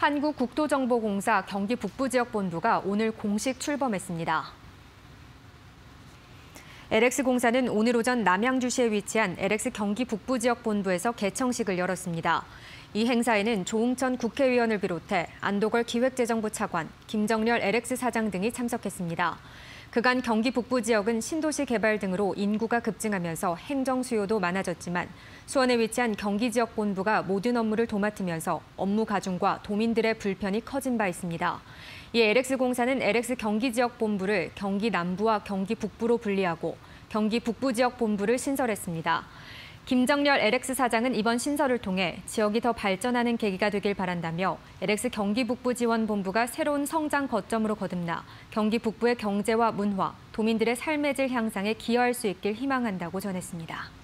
한국국토정보공사 경기 북부지역본부가 오늘 공식 출범했습니다. LX공사는 오늘 오전 남양주시에 위치한 LX 경기 북부지역본부에서 개청식을 열었습니다. 이 행사에는 조웅천 국회의원을 비롯해 안도걸 기획재정부 차관, 김정렬 LX 사장 등이 참석했습니다. 그간 경기 북부 지역은 신도시 개발 등으로 인구가 급증하면서 행정 수요도 많아졌지만 수원에 위치한 경기 지역 본부가 모든 업무를 도맡으면서 업무 가중과 도민들의 불편이 커진 바 있습니다. 이에 LX공사는 LX 경기 지역 본부를 경기 남부와 경기 북부로 분리하고 경기 북부 지역 본부를 신설했습니다. 김정렬 LX 사장은 이번 신설을 통해 지역이 더 발전하는 계기가 되길 바란다며 LX 경기 북부 지원 본부가 새로운 성장 거점으로 거듭나 경기 북부의 경제와 문화, 도민들의 삶의 질 향상에 기여할 수 있길 희망한다고 전했습니다.